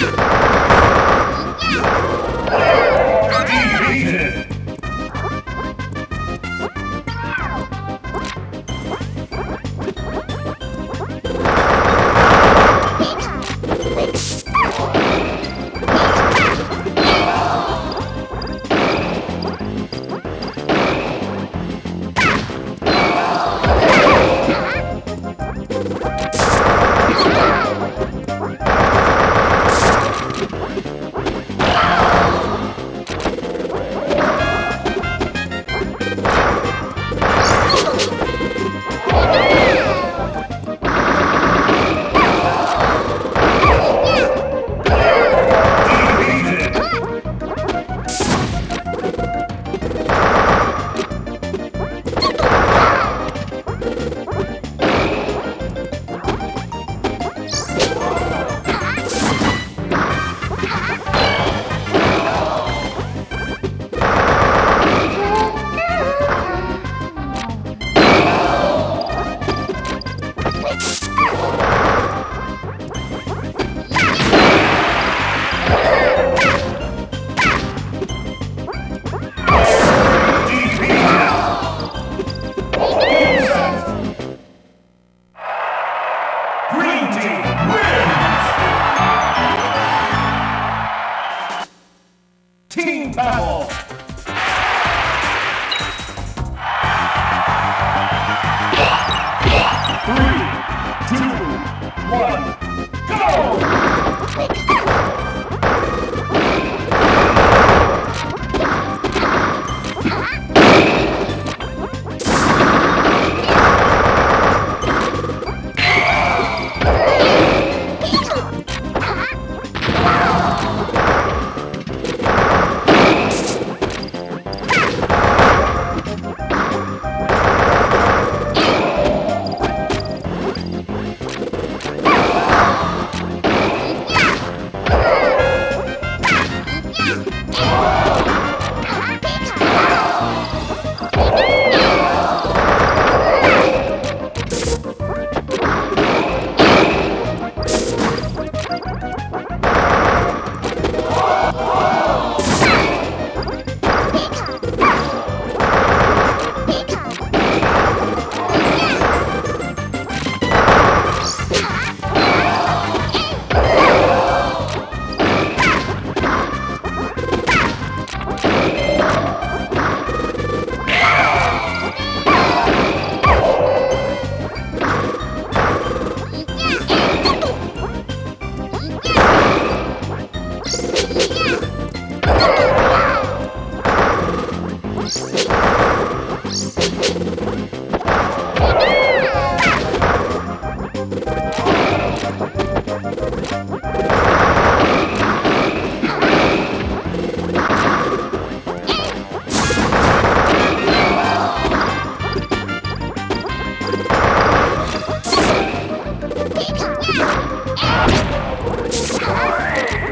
Yeah! Oh,